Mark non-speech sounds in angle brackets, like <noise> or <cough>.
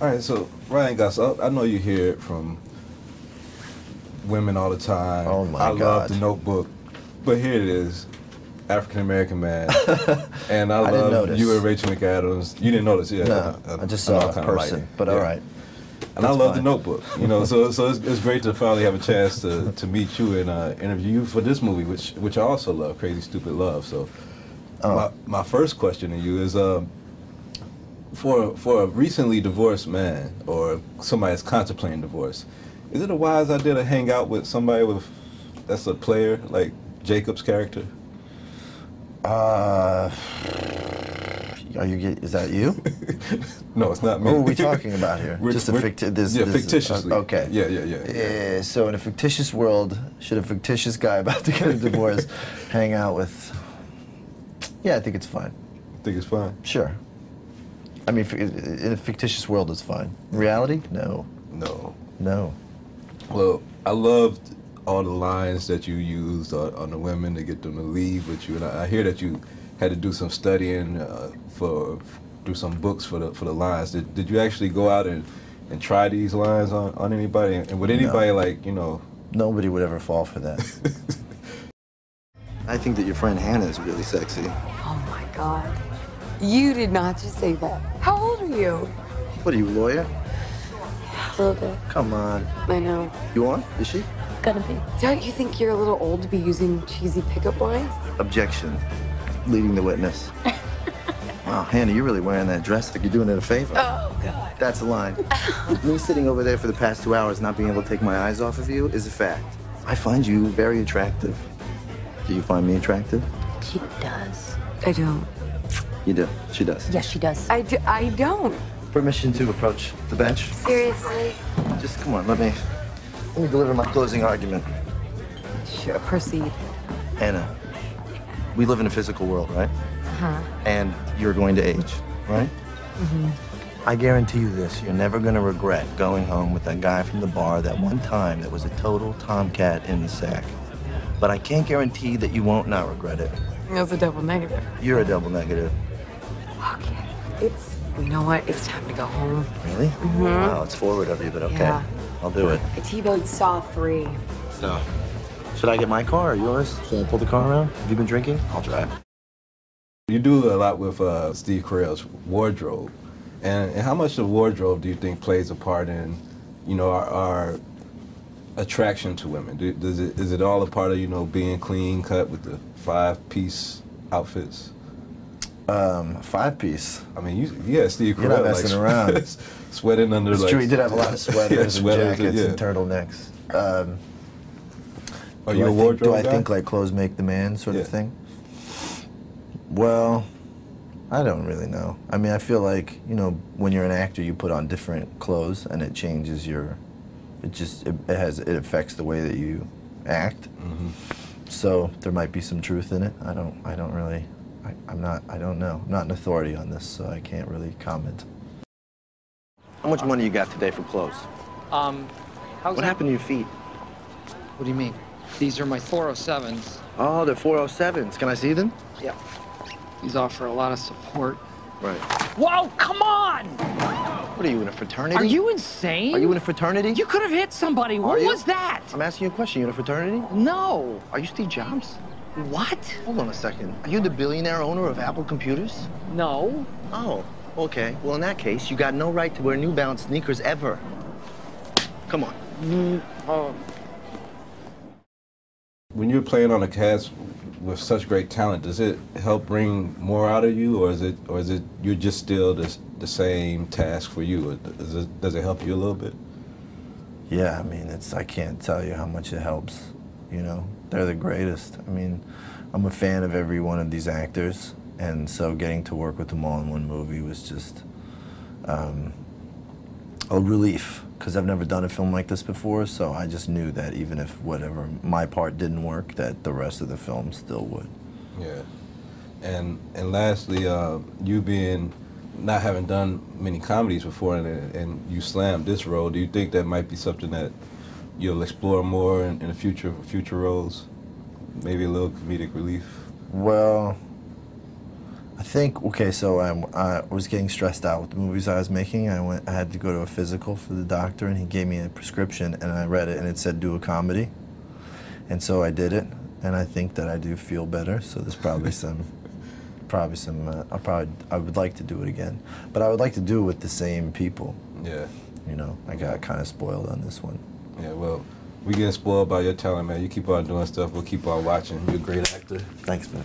All right, so Ryan Goss, I I know you hear it from women all the time. Oh, my I love the Notebook, but here it is, African American man, <laughs> and I, I love you and Rachel McAdams. You didn't notice, yeah? No, I just saw a person, but Yeah. all right. And I That's love the. Notebook. You know, so so it's, it's great to finally have a chance to, <laughs> to meet you and uh, interview you for this movie, which which I also love, Crazy Stupid Love. So, Oh. my my first question to you is, um, for for a recently divorced man or somebody that's contemplating divorce, is it a wise idea to hang out with somebody with that's a player like Jacob's character? Uh, are you? Is that you? <laughs> no, it's not me. What are we talking about here? <laughs> We're- Just a ficti- this, yeah, this- fictitiously. uh, okay. Yeah, yeah, yeah. yeah. Uh, so in a fictitious world, should a fictitious guy <laughs> about to get a divorce hang out with? Yeah, I think it's fine. I think it's fine. Sure. I mean, in a fictitious world, it's fine. In reality, no, No. no. Well, I loved all the lines that you used on, on the women to get them to leave with you, and I, I hear that you had to do some studying uh, for do some books for the for the lines. Did, did you actually go out and, and try these lines on, on anybody? And would anybody like you know? Nobody would ever fall for that. <laughs> I think that your friend Hannah is really sexy. Oh my God. You did not just say that. How old are you? What are you, a lawyer? A little bit. Come on. I know. You on? Is she? Gonna be. Don't you think you're a little old to be using cheesy pickup lines? Objection. Leading the witness. <laughs> wow, Hannah, you're really wearing that dress like you're doing it a favor. Oh, God. That's a line. <laughs> Me sitting over there for the past two hours not being able to take my eyes off of you is a fact. I find you very attractive. Do you find me attractive? She does. I don't. You do. She does. Yes, she does. I, do, I don't. Permission to approach the bench. Seriously? Just come on, let me let me deliver my closing argument. Sure, proceed. Anna, we live in a physical world, right? Uh-huh. And you're going to age, right? Mm-hmm. I guarantee you this, you're never gonna regret going home with that guy from the bar that one time that was a total tomcat in the sack. But I can't guarantee that you won't not regret it. That's a double negative. You're a double negative. Okay. It's, you know what? It's time to go home. Really? Mhm. Wow, it's forward of you, but okay. Yeah. I'll do it. I T-boned Saw 3. So, should I get my car or yours? Should I pull the car around? Have you been drinking? I'll drive. You do a lot with uh, Steve Carell's wardrobe, and, and how much of wardrobe do you think plays a part in, you know, our, our attraction to women? Do, does it is it all a part of you know being clean cut with the five piece outfits? Um, five piece. I mean, you yeah, Steve Carell You're not like, messing around. <laughs> sweating under It's like true. He did have a lot of <laughs> sweaters, yeah, and jackets yeah. and turtlenecks. Um, Are do you I a think- wardrobe Do I guy? think like clothes make the man sort Yeah. of thing? Well, I don't really know. I mean, I feel like you know when you're an actor, you put on different clothes, and it changes your. It just it, it has it affects the way that you act. Mm-hmm. So there might be some truth in it. I don't. I don't really. I, I'm not. I don't know. I'm not an authority on this, so I can't really comment. How much money you got today for clothes? Um, how's What that- happened to your feet? What do you mean? These are my 407s. Oh, they're 407s. Can I see them? Yeah. These offer a lot of support. Right. Whoa, come on! What are you in a fraternity? Are you insane? Are you in a fraternity? You could have hit somebody. Are What you? was that? I'm asking you a question. You in a fraternity? No. Are you Steve Jobs? What? Hold on a second. Are you the billionaire owner of Apple Computers? No. Oh, okay. Well, in that case, you got no right to wear New Balance sneakers ever. Come on. Mm, oh. When you're playing on a cast with such great talent, does it help bring more out of you, or is it, or is it you're just still the, the same task for you? Does it, does it help you a little bit? Yeah, I mean, it's I can't tell you how much it helps. You know, they're the greatest. I mean, I'm a fan of every one of these actors, and so getting to work with them all in one movie was just um, a relief because I've never done a film like this before. So I just knew that even if whatever my part didn't work, that the rest of the film still would. Yeah. And and lastly, uh, you being not having done many comedies before, and, and you slammed this role, do you think that might be something that you'll explore more in, in the future future roles? Maybe a little comedic relief. Well, I think okay. So I'm, I was getting stressed out with the movies I was making. I went. I had to go to a physical for the doctor, and he gave me a prescription, and I read it, and it said do a comedy, and so I did it, and I think that I do feel better. So there's probably <laughs> some, probably some. Uh, I probably I would like to do it again, but I would like to do it with the same people. Yeah. You know, I got kind of spoiled on this one. Yeah. Well, we getting spoiled by your talent, man. You keep on doing stuff. We'll keep on watching. You're a great actor. Thanks, man.